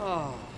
Oh.